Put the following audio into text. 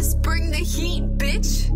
Bring the heat, bitch.